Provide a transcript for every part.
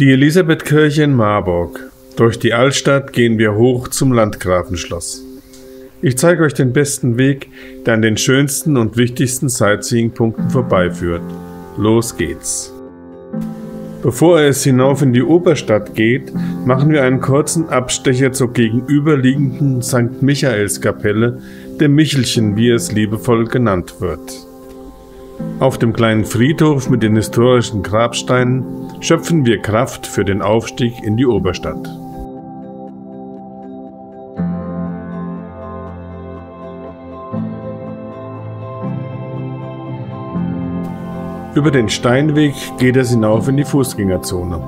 Die Elisabethkirche in Marburg. Durch die Altstadt gehen wir hoch zum Landgrafenschloss. Ich zeige euch den besten Weg, der an den schönsten und wichtigsten Sightseeing-Punkten vorbeiführt. Los geht's! Bevor es hinauf in die Oberstadt geht, machen wir einen kurzen Abstecher zur gegenüberliegenden St. Michaelskapelle, dem Michelchen, wie es liebevoll genannt wird. Auf dem kleinen Friedhof mit den historischen Grabsteinen schöpfen wir Kraft für den Aufstieg in die Oberstadt. Über den Steinweg geht es hinauf in die Fußgängerzone.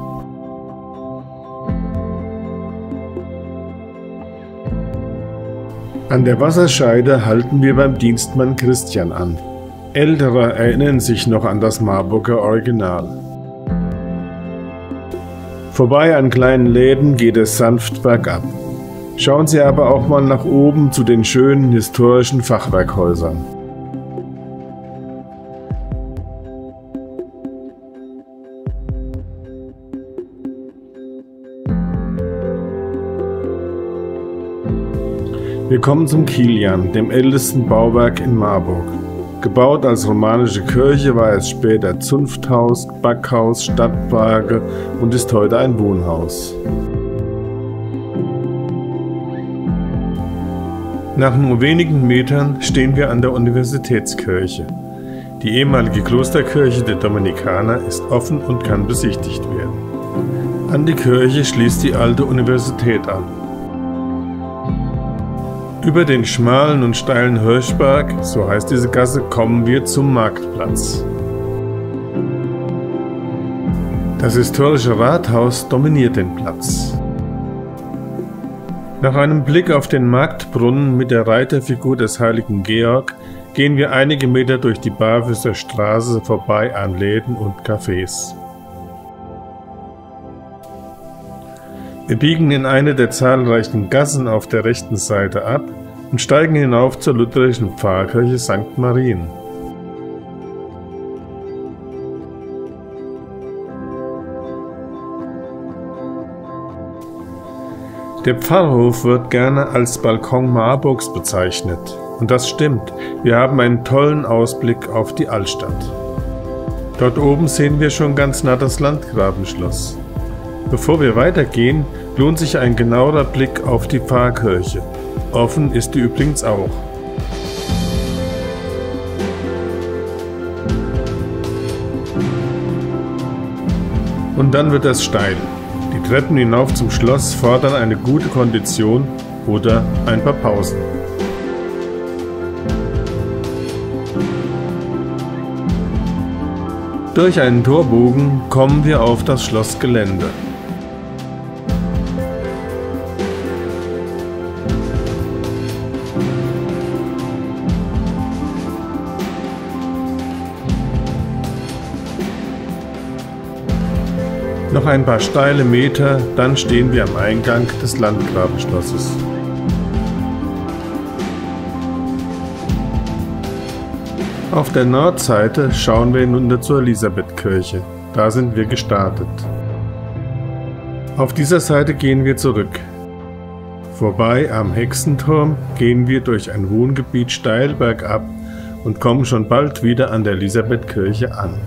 An der Wasserscheide halten wir beim Dienstmann Christian an. Ältere erinnern sich noch an das Marburger Original. Vorbei an kleinen Läden geht es sanft bergab. Schauen Sie aber auch mal nach oben zu den schönen historischen Fachwerkhäusern. Wir kommen zum Kilian, dem ältesten Bauwerk in Marburg. Gebaut als romanische Kirche war es später Zunfthaus, Backhaus, Stadtwaage und ist heute ein Wohnhaus. Nach nur wenigen Metern stehen wir an der Universitätskirche. Die ehemalige Klosterkirche der Dominikaner ist offen und kann besichtigt werden. An die Kirche schließt die alte Universität an. Über den schmalen und steilen Hirschberg, so heißt diese Gasse, kommen wir zum Marktplatz. Das historische Rathaus dominiert den Platz. Nach einem Blick auf den Marktbrunnen mit der Reiterfigur des heiligen Georg gehen wir einige Meter durch die Barfüßer Straße vorbei an Läden und Cafés. Wir biegen in eine der zahlreichen Gassen auf der rechten Seite ab und steigen hinauf zur lutherischen Pfarrkirche St. Marien. Der Pfarrhof wird gerne als Balkon Marburgs bezeichnet. Und das stimmt, wir haben einen tollen Ausblick auf die Altstadt. Dort oben sehen wir schon ganz nah das Landgrabenschloss. Bevor wir weitergehen, lohnt sich ein genauer Blick auf die Pfarrkirche. Offen ist die übrigens auch. Und dann wird es steil. Die Treppen hinauf zum Schloss fordern eine gute Kondition oder ein paar Pausen. Durch einen Torbogen kommen wir auf das Schlossgelände. Noch ein paar steile Meter, dann stehen wir am Eingang des Landgrabenschlosses. Auf der Nordseite schauen wir hinunter zur Elisabethkirche. Da sind wir gestartet. Auf dieser Seite gehen wir zurück. Vorbei am Hexenturm gehen wir durch ein Wohngebiet steil bergab und kommen schon bald wieder an der Elisabethkirche an.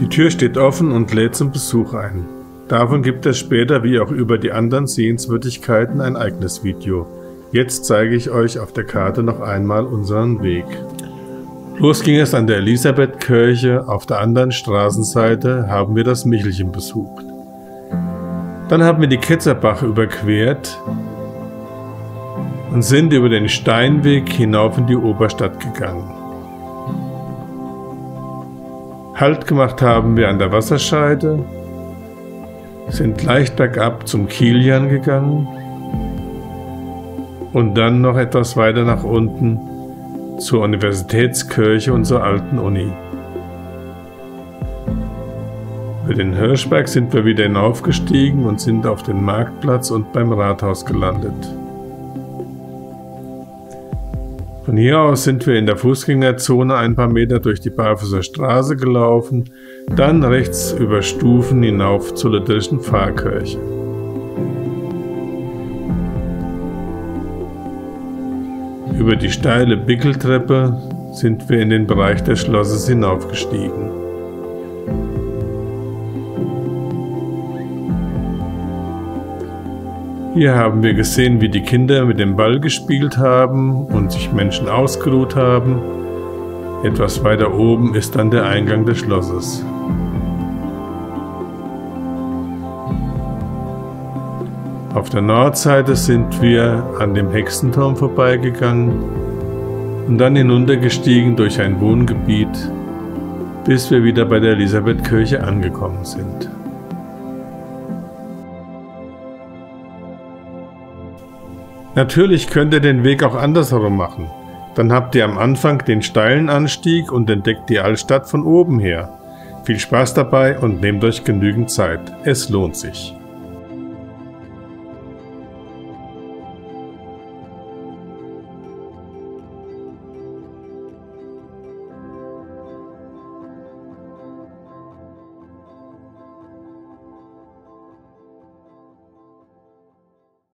Die Tür steht offen und lädt zum Besuch ein. Davon gibt es später wie auch über die anderen Sehenswürdigkeiten ein eigenes Video. Jetzt zeige ich euch auf der Karte noch einmal unseren Weg. Los ging es an der Elisabethkirche, auf der anderen Straßenseite haben wir das Michelchen besucht. Dann haben wir die Ketzerbach überquert und sind über den Steinweg hinauf in die Oberstadt gegangen. Halt gemacht haben wir an der Wasserscheide, sind leicht bergab zum Kilian gegangen und dann noch etwas weiter nach unten zur Universitätskirche zur alten Uni. Über den Hirschberg sind wir wieder hinaufgestiegen und sind auf den Marktplatz und beim Rathaus gelandet. Von hier aus sind wir in der Fußgängerzone ein paar Meter durch die Barfußer Straße gelaufen, dann rechts über Stufen hinauf zur lutherischen Pfarrkirche. Über die steile Bickeltreppe sind wir in den Bereich des Schlosses hinaufgestiegen. Hier haben wir gesehen, wie die Kinder mit dem Ball gespielt haben und sich Menschen ausgeruht haben. Etwas weiter oben ist dann der Eingang des Schlosses. Auf der Nordseite sind wir an dem Hexenturm vorbeigegangen und dann hinuntergestiegen durch ein Wohngebiet, bis wir wieder bei der Elisabethkirche angekommen sind. Natürlich könnt ihr den Weg auch andersherum machen. Dann habt ihr am Anfang den steilen Anstieg und entdeckt die Altstadt von oben her. Viel Spaß dabei und nehmt euch genügend Zeit. Es lohnt sich.